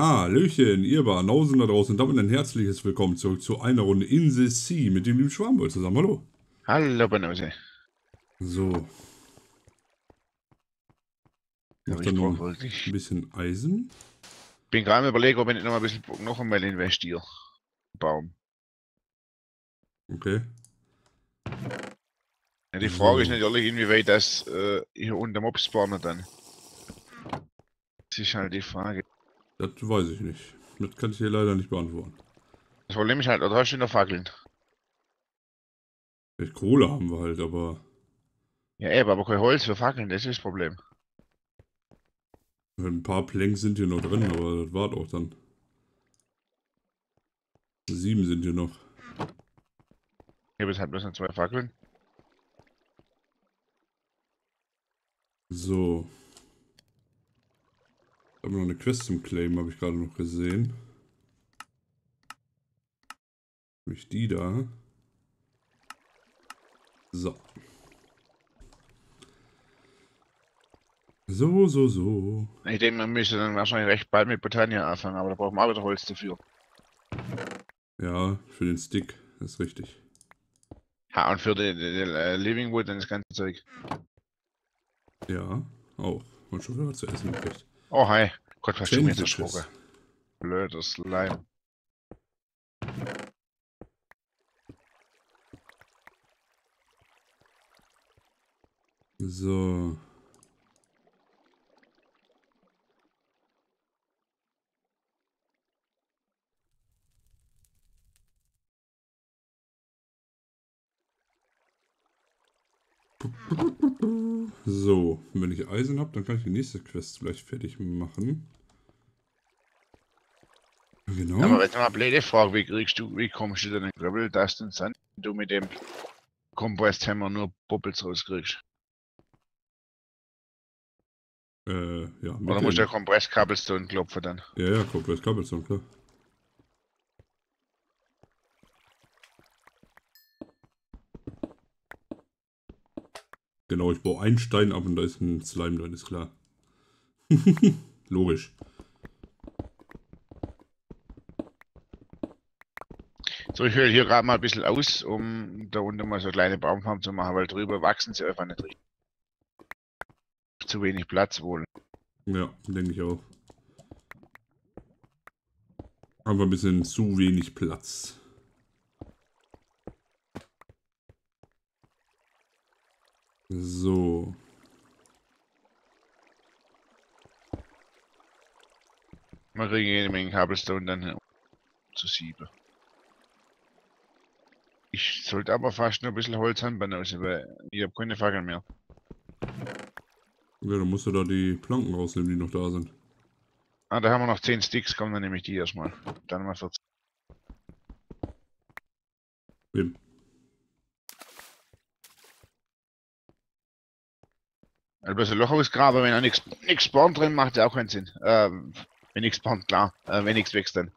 Hallöchen, ihr Banausen da draußen und damit ein herzliches Willkommen zurück zu einer Runde in the Sea mit dem lieben Schwarmwoll zusammen. Hallo. Hallo Banause. So. Noch dann noch ein bisschen Eisen. bin gerade am überlegen, ob ich nicht noch ein bisschen noch einmal investiere. Baum. Okay. Ja, die Frage ist So. natürlich, inwieweit das äh, hier unter Mob spawnen dann. Das ist halt die Frage. Das weiß ich nicht. Das kann ich dir leider nicht beantworten. Das Problem ist halt, oder hast du noch Fackeln? Echt Kohle haben wir halt, aber Ja eben, aber kein Holz für Fackeln, das ist das Problem. ein paar Plank sind hier noch drin, aber das war auch dann. Sieben sind hier noch. Habe jetzt halt noch zwei Fackeln. So. Wir noch eine Quest zum Claim, habe ich gerade noch gesehen. Nämlich die da. So. So, so, so. Ich denke, man müsste dann wahrscheinlich recht bald mit Botania anfangen, aber da braucht man auch wieder Holz dafür. Ja, für den Stick. Das ist richtig. Ja, und für die, die äh, Living Wood und das ganze Zeug. Ja, auch. Und schon wieder zu essen gekriegt. Oh, hi. Gott, was du mir jetzt Changes. erschrocken. Blöder Slime. So. So, wenn ich Eisen habe, dann kann ich die nächste Quest vielleicht fertig machen. Genau. Aber jetzt mal eine blöde Frage, wie kriegst du, wie kommst du denn in Gravel Dust und Sand, wenn du mit dem Compressed-Hammer nur Bubbles rauskriegst? äh, ja, Oder musst du ja Compressed Cobblestone klopfen dann? Ja, ja, Compressed Cobblestone, klar. Genau, ich baue einen Stein ab und da ist ein Slime drin, ist klar. Logisch. So, ich höre hier gerade mal ein bisschen aus, um da unten mal so eine kleine Baumfarm zu machen, weil drüber wachsen sie einfach nicht richtig. Zu wenig Platz wohl. Ja, denke ich auch. Aber ein bisschen zu wenig Platz. So. Man kriegt jede Menge Cobblestone dann zu sieben. Ich sollte aber fast nur ein bisschen Holz haben, Banause, weil ich habe keine Fackeln mehr. Ja, dann musst du da die Planken rausnehmen, die noch da sind. Ah, da haben wir noch 10 Sticks, kommen dann nehme ich die erstmal. Dann mal 14. Eben. Ein Loch ausgraben, wenn er nichts spawnt drin, macht ja auch keinen Sinn. Ähm, wenn nichts spawnt, klar. Äh, wenn nichts wächst dann.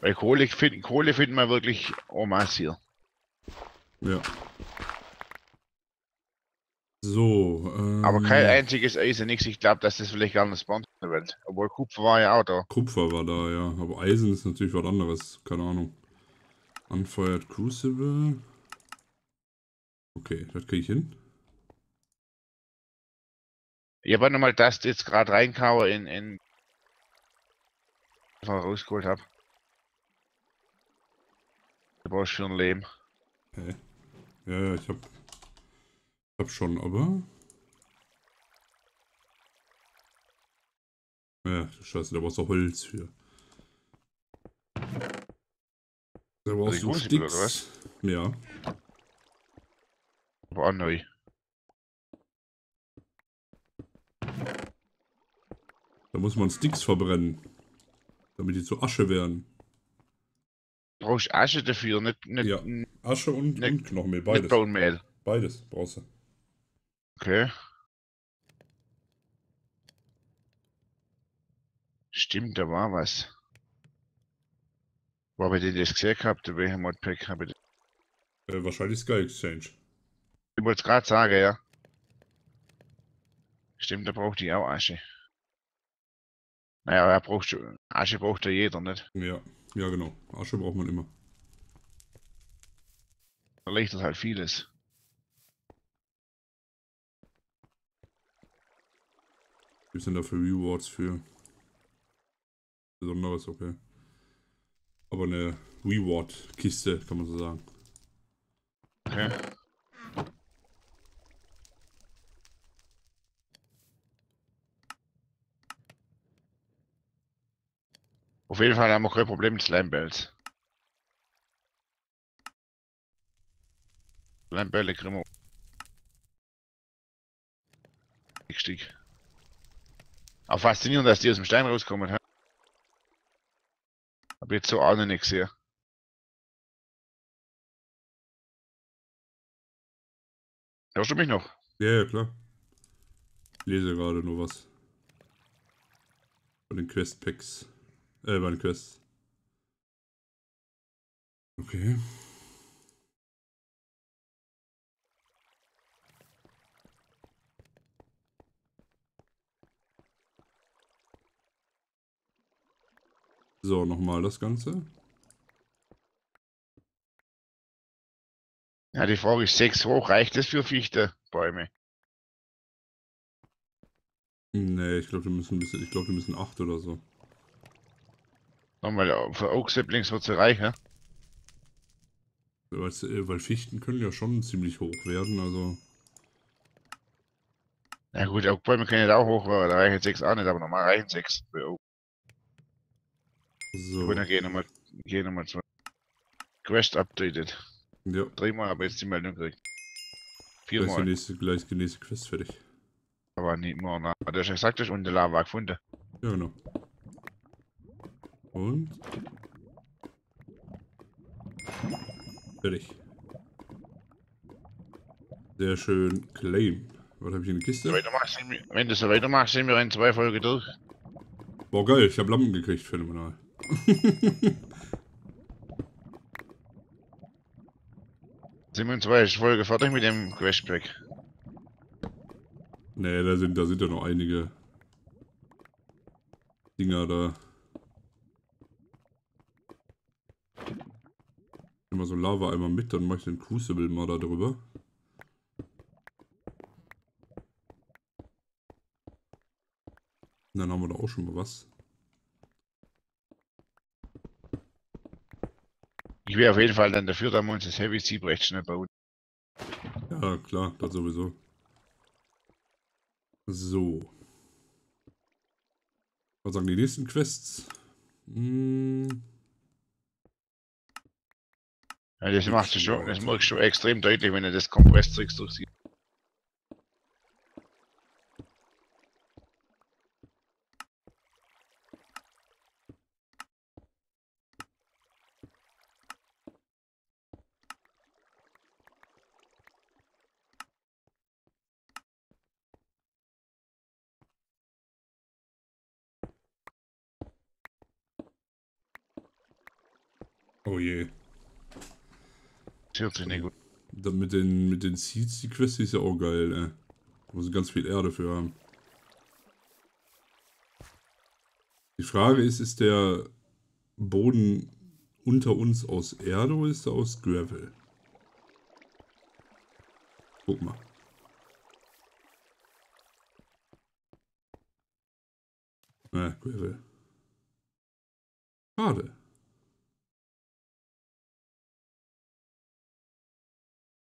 Weil Kohle, find, Kohle finden wir wirklich en masse hier. Ja. So, ähm, Aber kein einziges Eisen, nichts. Ich glaube, dass das vielleicht gar nicht spawnt in der Welt. Obwohl Kupfer war ja auch da. Kupfer war da, ja. Aber Eisen ist natürlich was anderes. Keine Ahnung. Unfired Crucible. Okay, das kriege ich hin. Ich habe nochmal das jetzt gerade reinkauen in, in rausgeholt habe. Du brauchst ein Leben. Hä? Ja, ja, ich hab. Ich hab schon, aber. Ja, scheiße, da brauchst du Holz für. Da brauchst die du Sticks. Ja. Aber auch neu. Da muss man Sticks verbrennen. Damit die zu Asche werden. Du brauchst Asche dafür, nicht, nicht, Ja. Asche und, Ne- und Knochenmehl, nicht beides. Bone Meal. Beides brauchst du. Okay. Stimmt, da war was. Wo habe ich denn das gesehen gehabt? Welcher Modpack habe ich? Äh, wahrscheinlich Sky Exchange. Ich wollte es gerade sagen, ja. Stimmt, da braucht die auch Asche. Naja, er braucht schon, Asche braucht ja jeder, nicht? Ja, ja genau. Asche braucht man immer. Erleichtert halt vieles. Wir sind da für Rewards für Besonderes, okay. Aber eine Reward-Kiste, kann man so sagen. Okay. Auf jeden Fall haben wir kein Problem mit Slime-Bells. Slime-Bälle kriegen wir. Richtig. Auch faszinierend, dass die aus dem Stein rauskommen. Hab jetzt so auch noch nichts hier. Hörst du mich noch? Ja, ja, klar. Ich lese gerade nur was. Von den Quest-Packs. Äh, bei den Quests. Okay. So, nochmal das Ganze. Ja, die Frage ist 6 hoch. Reicht das für Fichte-Bäume? Nee, ich glaube, wir müssen ein bisschen, ich glaube, wir müssen 8 oder so. Nochmal, äh, für Oak Saplings wird sie reichen. Weil's, äh, weil Fichten können ja schon ziemlich hoch werden, also. Na gut, Oak Bäume können ja auch hoch werden. Da reichen 6 auch nicht, aber normal reichen 6 für Oak. So. Gut, dann gehen nochmal, nochmal zu. Quest updated. Ja, Dreimal habe ich jetzt die Meldung gekriegt. gleich die Viermal. nächste, gleich die nächste Quest fertig. Aber nicht mehr. Na, du hast ja gesagt, du hast unter Lava gefunden. Ja, genau. Und. Fertig. Sehr schön. Claim. Was habe ich in der Kiste? wenn du so weitermachst, sind wir in zwei Folgen durch. Boah, geil. Ich habe Lampen gekriegt. Phänomenal. Sind wir in zwei Folgen fertig mit dem Questpack. nee, da sind, da sind ja noch einige Dinger da. Immer so Lava einmal mit, dann mache ich den Crucible mal da drüber. Und dann haben wir da auch schon mal was. Ich wäre auf jeden Fall dann dafür, dass wir uns das Heavy Sieb recht schnell bauen. Ja, klar, das sowieso. So. Was sagen die nächsten Quests? Hm, Ja, das macht du schon, das merkst du schon extrem deutlich, wenn du das Kompresstricks durchsiehst. oh je. Das hört sich nicht gut. Da mit den, mit den Seeds, die Quest ist ja auch geil, ey. Da muss ganz viel Erde für haben. Die Frage ist, ist der Boden unter uns aus Erde oder ist er aus Gravel? Guck mal. Äh, Gravel. Schade.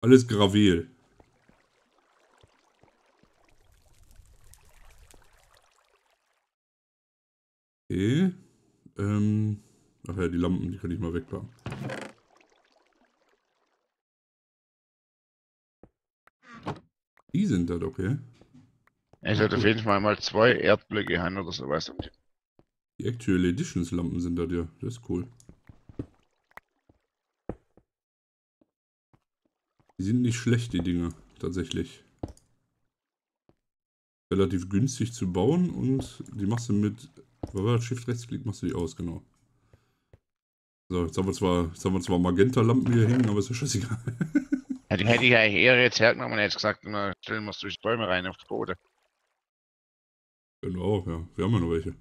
Alles Gravel. Okay. Ähm. Ach ja, die Lampen, die kann ich mal wegpacken. Die sind das, okay. Es hat auf jeden Fall mal zwei Erdblöcke haben oder sowas. Und Die Actual Editions Lampen sind das ja. Das ist cool. Die sind nicht schlecht, die Dinger, tatsächlich. Relativ günstig zu bauen und die machst du mit, was war das, Shift Rechtsklick machst du die aus, genau. So, jetzt haben wir zwar, jetzt haben wir zwar Magenta-Lampen hier hängen, aber ist ja scheißegal. Ja, die hätte ich eigentlich eher jetzt hergenommen und jetzt gesagt, na, stellen wir es durch die Bäume rein auf den Boden. Können wir auch, ja. Wir haben ja noch welche.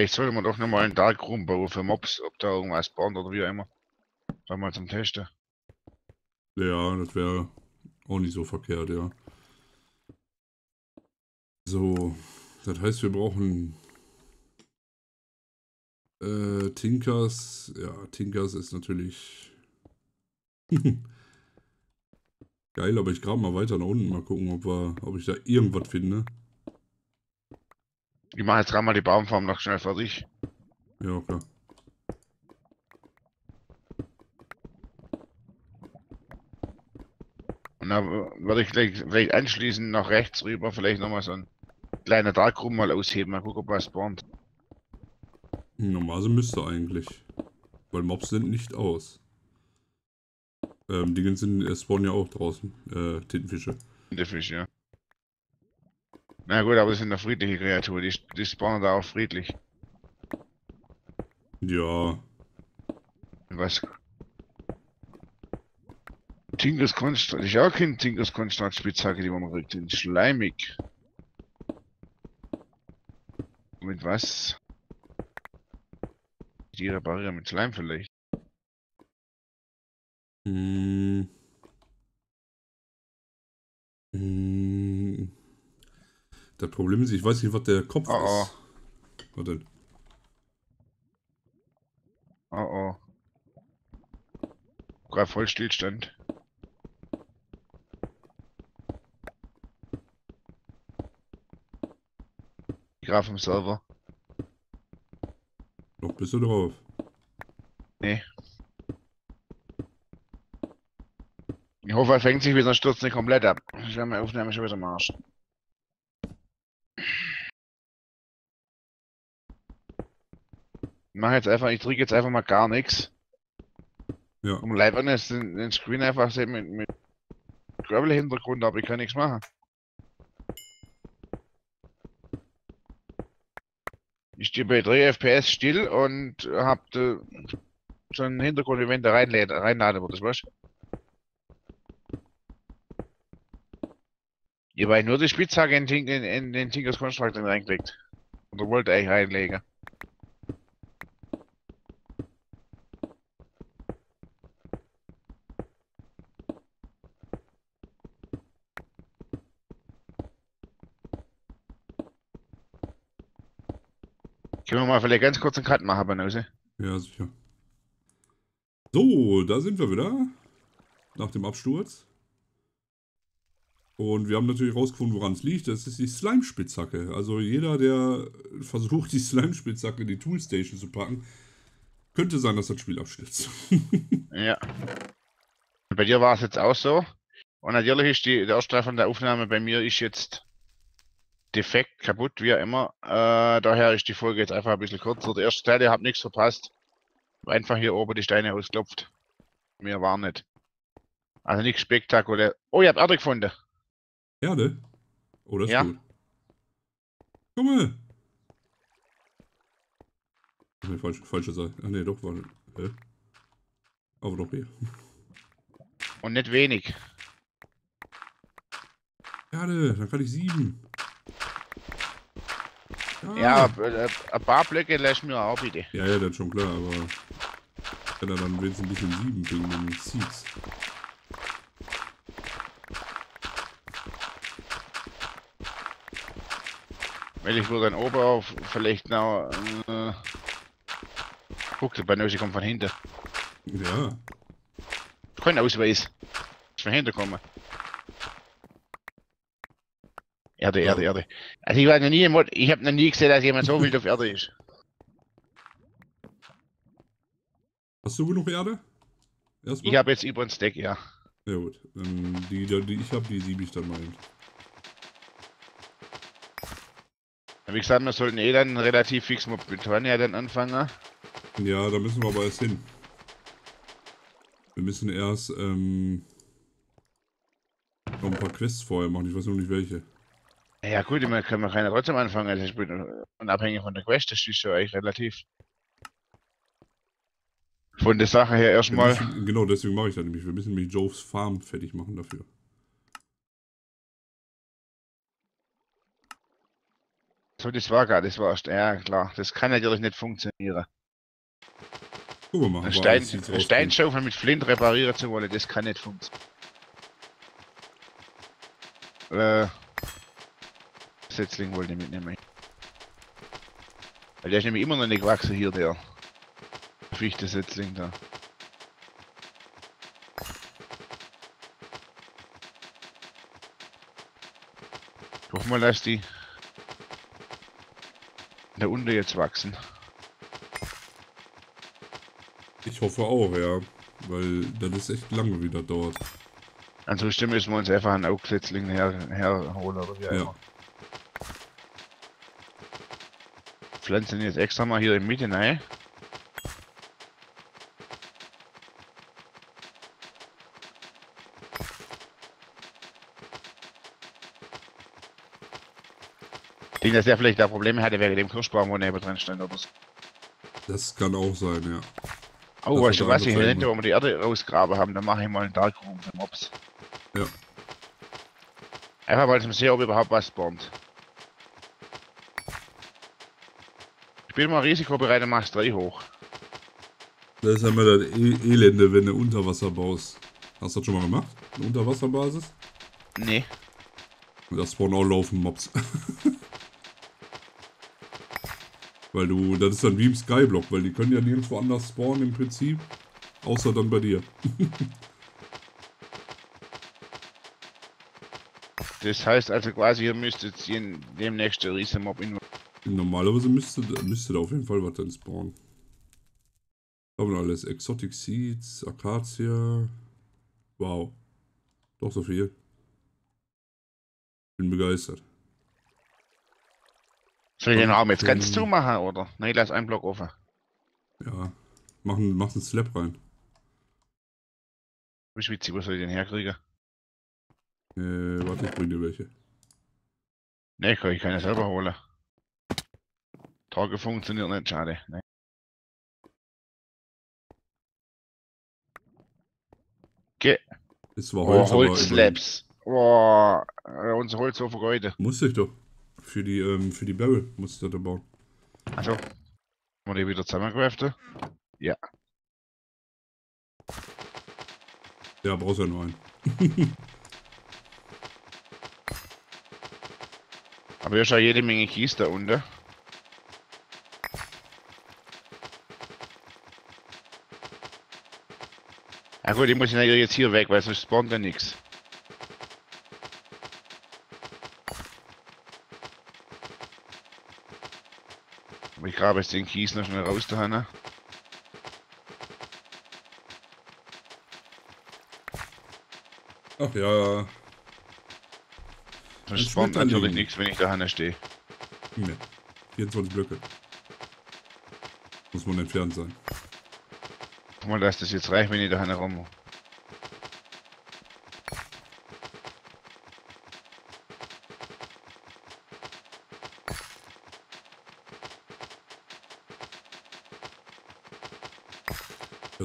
Vielleicht sollte man doch nochmal einen Darkroom bauen für Mobs, ob da irgendwas spawnt oder wie auch immer. Da mal zum Testen. Ja, das wäre auch nicht so verkehrt, ja. So, das heißt, wir brauchen äh, Tinkers. Ja, Tinkers ist natürlich geil, aber ich grabe mal weiter nach unten, mal gucken, ob, wir, ob ich da irgendwas finde. Ich mache jetzt gerade mal die Baumfarm noch schnell fertig. Ja, klar. Und dann würde ich gleich, vielleicht anschließend nach rechts rüber vielleicht nochmal so ein kleiner Darkroom mal ausheben, mal gucken, ob was spawnt. Normalerweise müsste eigentlich. Weil Mobs sind nicht aus. Ähm, Dinge sind, äh, spawnen ja auch draußen. Äh, Tintenfische. Der Fisch, ja. Na gut, aber das sind ja friedliche Kreaturen, die, die spawnen da auch friedlich. Ja. Was? Tinkers Konstrat, ich auch kein Tinkers Konstrat Spitzhacke, die man kriegt, den schleimig. Mit was? Die reparieren mit Schleim vielleicht. Hm. Das Problem ist, ich weiß nicht, was der Kopf Oh, oh. ist. Warte. Oh oh. Gerade voll Stillstand. Graf im Server. Noch bist du drauf. Nee. Ich hoffe, er fängt sich wieder, stürzt nicht komplett ab. Ich werde meine Aufnahme schon wieder am Arsch. Ich mach jetzt einfach, ich drücke jetzt einfach mal gar nichts. Ja. Um live an den, den Screen einfach sehen mit, mit Gravel-Hintergrund, aber ich kann nichts machen. Ich stehe bei 3 FPS still und hab äh, so einen Hintergrund, wenn der reinladen wird, das weißt du? Ihr weil nur die Spitzhacke in, in, in den Tinkers Constructor reingelegt. Oder wollte eigentlich reinlegen. Können wir mal vielleicht ganz kurz einen Cut machen, Banause? Ja, sicher. So, da sind wir wieder. Nach dem Absturz. Und wir haben natürlich rausgefunden, woran es liegt. Das ist die Slime-Spitzhacke. Also jeder, der versucht, die Slime-Spitzhacke in die Toolstation zu packen, könnte sein, dass das Spiel abstürzt. Ja. Bei dir war es jetzt auch so. Und natürlich ist die, der Teil von der Aufnahme bei mir ist jetzt defekt, kaputt, wie auch immer. Äh, daher ist die Folge jetzt einfach ein bisschen kürzer. Der erste Teil, ihr habt nichts verpasst. Einfach hier oben die Steine ausklopft. Mehr war nicht. Also nichts spektakulär. Oh, ihr habt Erde gefunden. Erde? Oh, das ist Ja. gut. Komm mal! Nee, falsche, falsche Seite. Ach nee, doch, war. Hä? Aber doch hier. Und nicht wenig. Erde, dann kann ich sieben. Ja, äh, ein paar Blöcke lässt mir auch bitte. Ja, ja, das ist schon klar, aber. Wenn er dann wenigstens ein bisschen sieben wegen den Seeds. Ich würde dann oben auf vielleicht noch. Äh, guck, der Banose kommt von hinten. Ja, Kein Ausweis. Ist von hinten kommen. Erde, Erde, Erde. Also ich war noch nie im Mod, ich habe noch nie gesehen, dass jemand so wild auf Erde ist. hast du genug Erde? Erstmal? Ich habe jetzt über ein Stack, ja. Ja, gut. Die, die die ich habe, die siebe ich dann mal hin. Wie gesagt, wir sollten eh dann relativ fix mit ja dann anfangen. Ja, da müssen wir aber erst hin. Wir müssen erst ähm, noch ein paar Quests vorher machen. Ich weiß noch nicht welche. Ja gut, man kann man keine trotzdem anfangen. Also ich bin unabhängig von der Quest, das ist ja eigentlich relativ. Von der Sache her Wir erstmal. müssen, genau, deswegen mache ich das nämlich. Wir müssen nämlich Joes Farm fertig machen dafür. So, das war gar, das war erst, ja klar. Das kann natürlich nicht funktionieren. Wir mal. Stein. Steinschaufeln mit Flint reparieren zu wollen, das kann nicht funktionieren. Äh, Setzling wollte ich mitnehmen. Weil der ist nämlich immer noch nicht gewachsen hier, der Fichte-Setzling da. Ich hoffe mal, dass die da unten jetzt wachsen. Ich hoffe auch, ja. Weil das ist echt lange, wie das dauert. Ansonsten müssen wir uns einfach einen Augsetzling her, herholen oder wie auch Ja. immer. Pflanzen jetzt extra mal hier in Mitte rein. Ich denke, dass der vielleicht da Probleme hatte wegen dem Kirschbaum, wo neben dran stand oder so. Das kann auch sein, ja. Oh, Das weißt du er was? Ich hinter, wo wir die Erde rausgraben haben, dann mache ich mal einen Darkroom für Mobs. Ja. Einfach mal zum sehen, ob überhaupt was spawnt. Ich bin mal risikobereit und mach's 3 hoch. Das ist immer das e Elende, wenn du Unterwasser baust. Hast du das schon mal gemacht? Eine Unterwasserbasis? Nee. Da spawnen auch laufen Mobs. weil du, das ist dann wie im Skyblock, weil die können ja nirgendwo anders spawnen im Prinzip. Außer dann bei dir. Das heißt also quasi, ihr müsstet jeden, demnächst der Riesenmob in. Normalerweise müsste, müsste da auf jeden Fall was dann spawnen. Haben wir alles. Exotic Seeds, Acacia. Wow. Doch so viel. Bin begeistert. Soll ich den Raum jetzt ganz zumachen, oder? Nein, lass einen Block offen. Ja. Mach einen, mach einen Slab rein. Wie witzig, wo soll ich den herkriegen? Äh, warte, ich bring dir welche. Ne, kann ich keine selber holen. Tage funktioniert nicht, schade. Nee. Okay. Ist zwar Oh, Holz, aber Holzslabs. Oh, äh, unser Holz so vergeudet. Muss ich doch. Für die, ähm, für die Barrel muss ich das da bauen. Also, mal die wieder zusammencraften. Ja, brauchst ja nur einen. Aber hier ist ja jede Menge Kies da unten. Ja gut, ich muss ja jetzt hier weg, weil sonst spawnt ja nichts. Grabe jetzt den Kies noch schnell raus da, ne? Ach ja, Ein spawnt natürlich nichts, wenn ich da stehe. ne. 24 Blöcke. Muss man entfernt sein. Guck mal, dass das jetzt reicht, wenn ich da rum.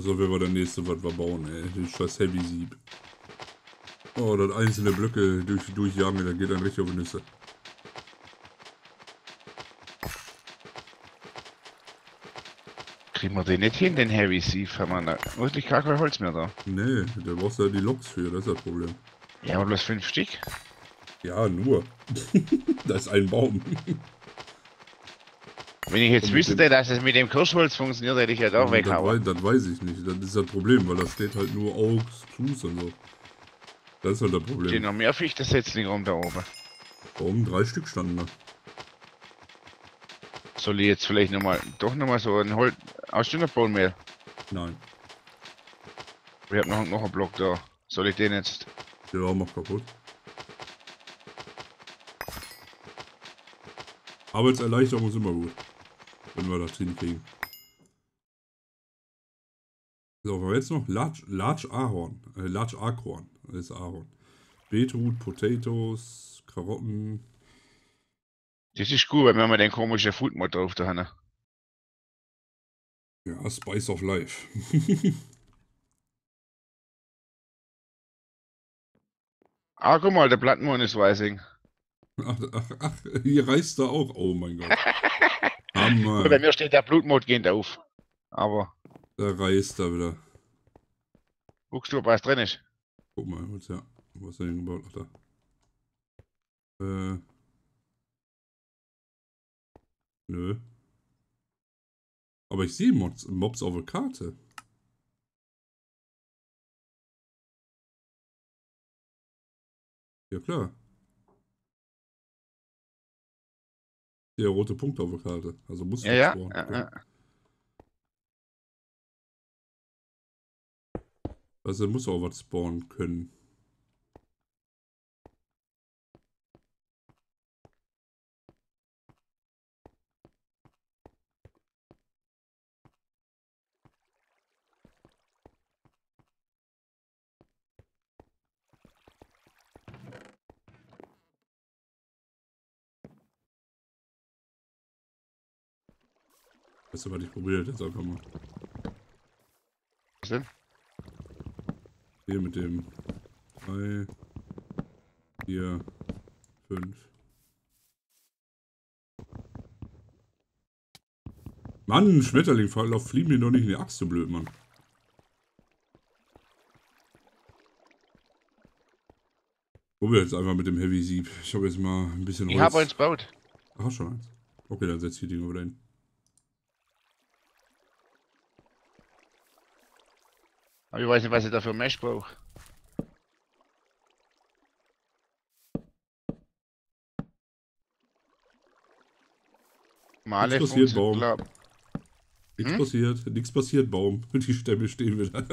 Also wenn wir der nächste, was wir bauen, ey. Die scheiß Heavy Sieb. Oh, das einzelne Blöcke durch, durchjagen, da geht dann richtig auf die Nüsse. Kriegen wir den nicht hin, den Heavy? Haben wir da wirklich gar kein Holz mehr da? Nee, da brauchst du ja die Loks für, das ist das Problem. Ja, aber bloß fünf Stück. Ja, nur. da ist ein Baum. Wenn ich jetzt wüsste, dass es mit dem Kirschholz funktioniert, hätte ich ja doch das, weghauen. das weiß ich nicht. Das ist das Problem, weil da steht halt nur Augs, Spruce und so. Das ist halt das Stehen Problem. noch mehr Fichte-Setzlinge rum da oben. Warum? Drei Stück standen da. Soll ich jetzt vielleicht nochmal, doch nochmal so ein Holz, aus Bohnenmehl? Nein. Wir haben noch, noch einen Block da. Soll ich den jetzt? War auch kaputt. Arbeitserleichterung ist immer gut. Wenn wir das hinkriegen. So, was haben wir jetzt noch? Large, Large Ahorn. Äh, Large Acorn. Das ist Ahorn. Beetroot, Potatoes, Karotten. Das ist gut, weil wir haben den komischen Foodmod drauf da haben. Ja, Spice of Life. Ah, guck mal, der Plattenmond ist Weißing. Ach, ach, ach, hier reißt er auch. Oh mein Gott. Hammer. bei mir steht der Blutmod gehend auf. Aber Da reißt er wieder. guckst du, ob was drin ist. Guck mal, was, ja. Was ist denn gebaut? Ach, da. Äh. Nö. Aber ich sehe Mobs, Mobs auf der Karte. Ja, klar. Der rote Punkt auf der Karte. Also muss Ja, das ja. spawnen. ja, ja. Also muss auch was spawnen können. Weißt du, was ich probiere jetzt einfach mal. Was denn? Hier mit dem 3, 4, 5. Mann, Schmetterling, lauf, flieh mir doch nicht in die Axt, du blöd, Mann. Probier jetzt einfach mit dem Heavy Sieb. Ich habe jetzt mal ein bisschen Ich habe eins gebaut. Ach, schon eins. Okay, dann setz die Dinger wieder hin. Aber ich weiß nicht, was ich dafür Mesh brauche. Male Nichts passiert, Baum. glaub- Nichts Hm? passiert, nichts passiert, Baum. Die Stämme stehen wieder.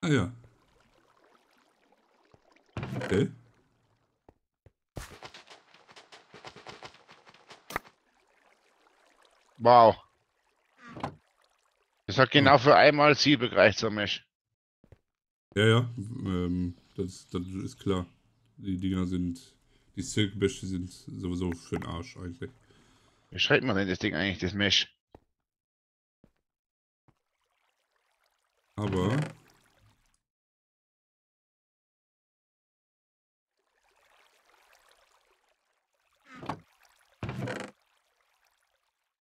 ah ja. Okay. Wow. Das hat genau für einmal Siebe gereicht, so Mesh. Ja, ja. Ähm, das, das ist klar. Die Dinger sind. Die Silkbäsche sind sowieso für den Arsch eigentlich. Wie schreibt man denn das Ding eigentlich, das Mesh? Aber.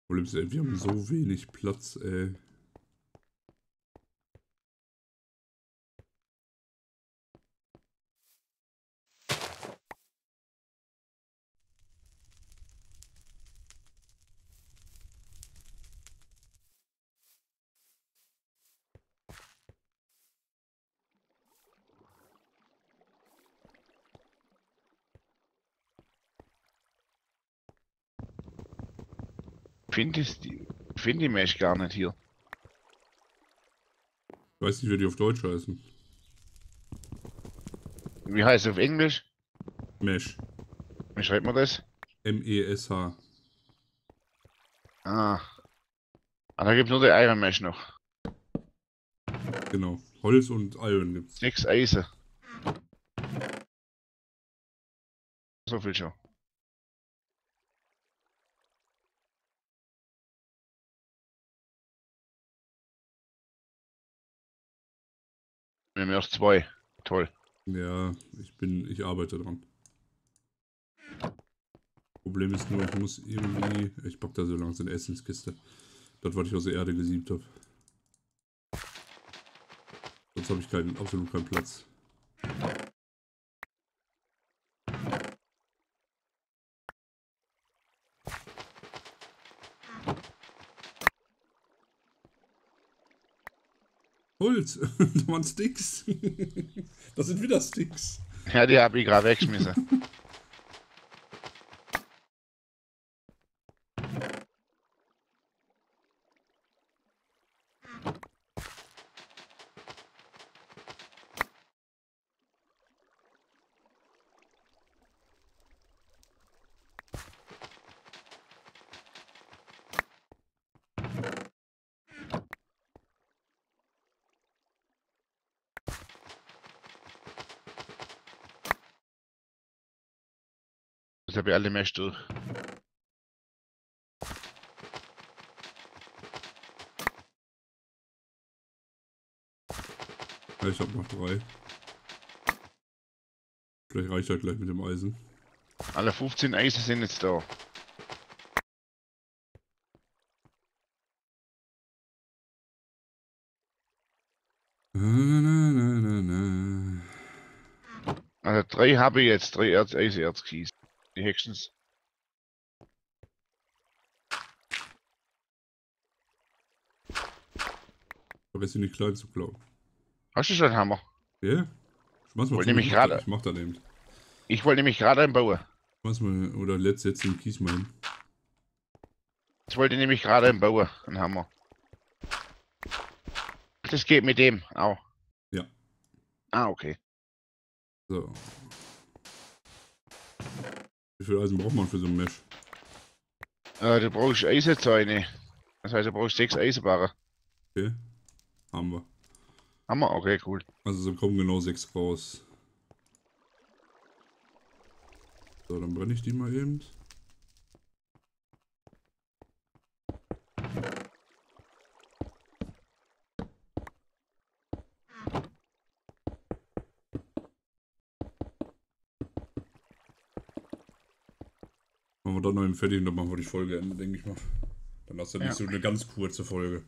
Problem ist, ey, wir haben so wenig Platz, ey. Finde ich die, find die Mesh gar nicht hier. Ich weiß nicht, wie die auf Deutsch heißen. Wie heißt es auf Englisch? Mesh. Wie schreibt man das? M-E-S-H. Ah. Ah, da gibt es nur die Iron Mesh noch. Genau. Holz und Iron gibt's. Sechs Eisen. So viel schon. Erst zwei. Toll. Ja, ich bin, ich arbeite dran. Problem ist nur, ich muss irgendwie, ich pack da so langsam eine Essenskiste. Das, was ich aus der Erde gesiebt habe. Sonst habe ich keinen, absolut keinen Platz. Holz, da waren Sticks. das sind wieder Sticks. Ja, die habe ich gerade weggeschmissen. habe ich alle Mesh durch. Ja, ich habe noch drei. Vielleicht reicht er gleich mit dem Eisen. Alle 15 Eisen sind jetzt da. Also drei habe ich jetzt, drei Erz Eisenerzkies. Höchstens. Vergiss ihn nicht klein zu klauen. Hast du schon einen Hammer? Ja? Schmeiß mal Wollte nämlich gerade- Ich mach da eben. Ich wollte nämlich gerade einen bauen. Schmeiß mal, oder let's jetzt den Kies mal hin. Ich wollte nämlich gerade einen bauen, einen Hammer. Das geht mit dem auch. Ja. Ah, okay. So. Wie viel Eisen braucht man für so ein Mesh? Äh, du brauchst Eisenzäune. Das heißt, du brauchst sechs Eisenbarren. Okay. Haben wir. Hammer? Okay, cool. Also so kommen genau sechs raus. So, dann brenne ich die mal eben. Noch einen fertig und dann machen wir die Folge Ende, denke ich mal. Dann hast du Ja. nicht so eine ganz kurze Folge.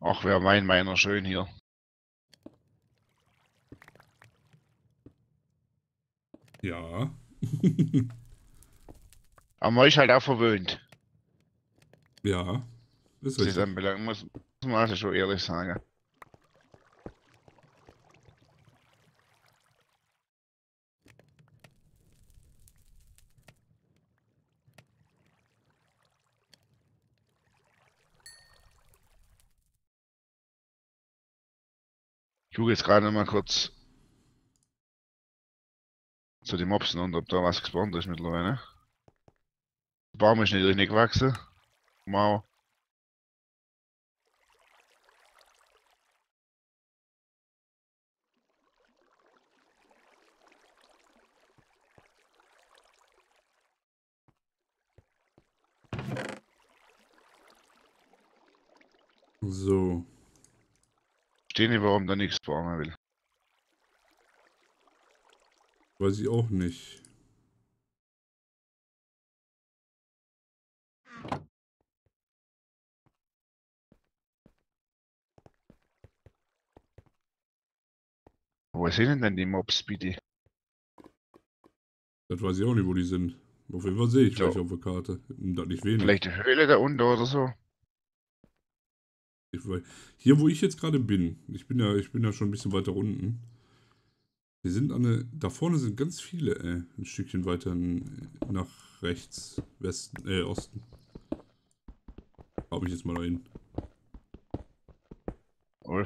Ach, wer mein meiner schön hier. Ja. Aber man ist halt auch verwöhnt. Ja. Ist das richtig. anbelangt, muss, muss man also schon ehrlich sagen. Ich gucke jetzt gerade mal kurz zu den Mobsen und ob da was gespawnt ist mittlerweile. Der Baum ist nicht richtig gewachsen. Wow. So. Verstehe nicht, warum da nichts spawnen will. Weiß ich auch nicht. Wo sind denn die Mobs, bitte? Das weiß ich auch nicht, wo die sind. Auf jeden Fall sehe ich So. welche auf der Karte. Und das nicht wenig. Vielleicht die Höhle da unten oder so? Hier, wo ich jetzt gerade bin, ich bin ja, ich bin ja schon ein bisschen weiter unten. Die sind an der, da vorne sind ganz viele, äh, ein Stückchen weiter nach rechts, Westen, äh, Osten. Habe ich jetzt mal dahin. Oh,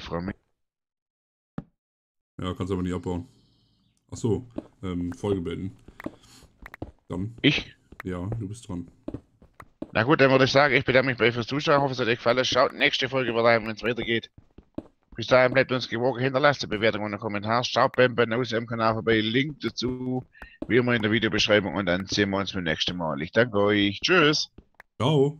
Ja, kannst aber nicht abbauen. Ach so, ähm, Folge beenden. Dann, Ich? ja, du bist dran. Na gut, dann würde ich sagen, ich bedanke mich bei euch fürs Zuschauen. Hoffe, es hat euch gefallen. Schaut nächste Folge wieder rein, wenn es weitergeht. Bis dahin bleibt uns gewogen. Hinterlasst eine Bewertung und einen Kommentar. Schaut beim Banause am Kanal vorbei. Link dazu, wie immer in der Videobeschreibung. Und dann sehen wir uns beim nächsten Mal. Ich danke euch. Tschüss. Ciao!